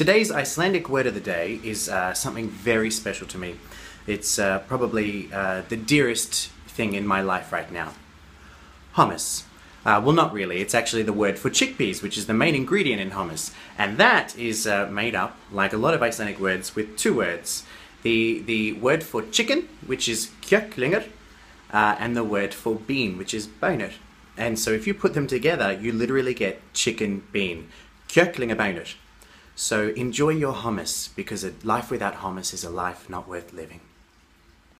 Today's Icelandic word of the day is uh, something very special to me. It's uh, probably uh, the dearest thing in my life right now. Hummus. Uh, well, not really. It's actually the word for chickpeas, which is the main ingredient in hummus. And that is uh, made up, like a lot of Icelandic words, with two words. The, the word for chicken, which is kjúklingur, uh, and the word for bean, which is baunir. And so if you put them together, you literally get chicken bean. Kjúklingabaunir. So enjoy your hummus because a life without hummus is a life not worth living.